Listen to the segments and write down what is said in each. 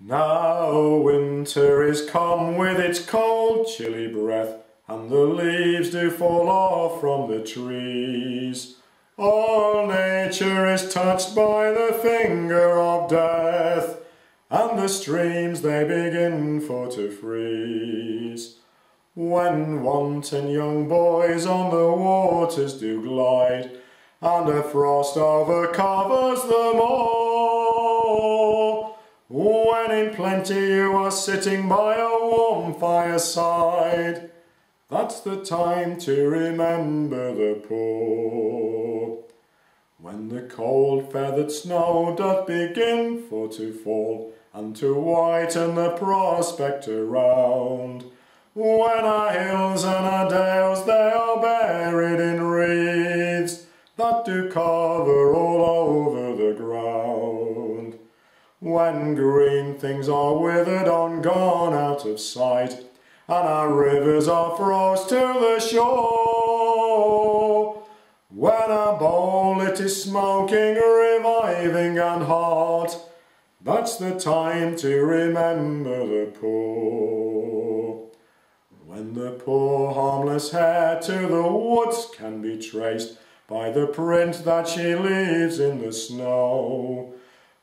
Now winter is come with its cold chilly breath and the leaves do fall off from the trees. All nature is touched by the finger of death and the streams they begin for to freeze. When wanton young boys on the waters do glide and a frost overcovers them all. Plenty you are sitting by a warm fireside, that's the time to remember the poor. When the cold feathered snow doth begin for to fall, and to whiten the prospect around, when our hills and our dales they are buried in wreaths that do cover all When green things are withered on, gone out of sight, and our rivers are froze to the shore. When a bowl it is smoking, reviving and hot, that's the time to remember the poor. When the poor harmless hare to the woods can be traced by the print that she leaves in the snow.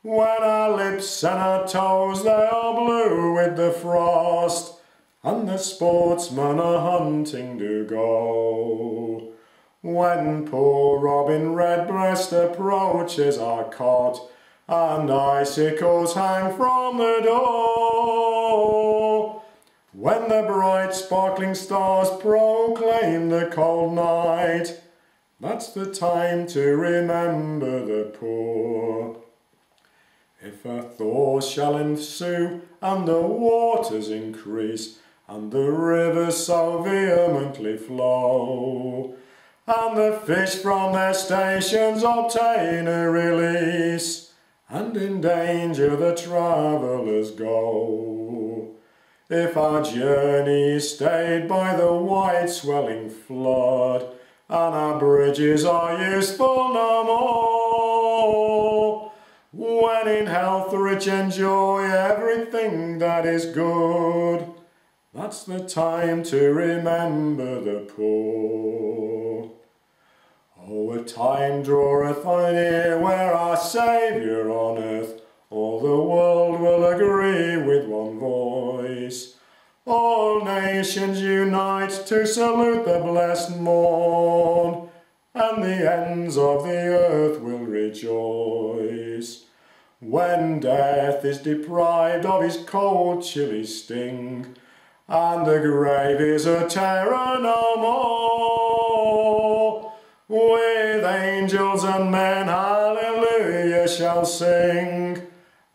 When our lips and our toes they are blue with the frost, and the sportsmen a hunting do go. When poor Robin Redbreast approaches our cot, and icicles hang from the door. When the bright sparkling stars proclaim the cold night, that's the time to remember the poor. If a thaw shall ensue, and the waters increase, and the rivers so vehemently flow, and the fish from their stations obtain a release, and in danger the travellers go. If our journey is stayed by the wide swelling flood, and our bridges are useful no more, when in health rich enjoy everything that is good, that's the time to remember the poor. Oh, a time draweth near where our Saviour on earth all the world will agree with one voice. All nations unite to salute the blessed morn, and the ends of the earth will rejoice. When death is deprived of his cold chilly sting, and the grave is a terror no more. With angels and men, hallelujah, shall sing,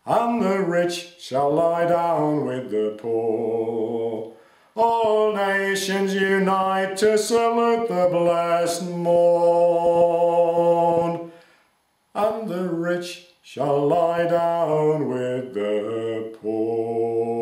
and the rich shall lie down with the poor. All nations unite to salute the blessed morn. And the rich shall lie down with the poor.